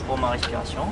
pour ma respiration.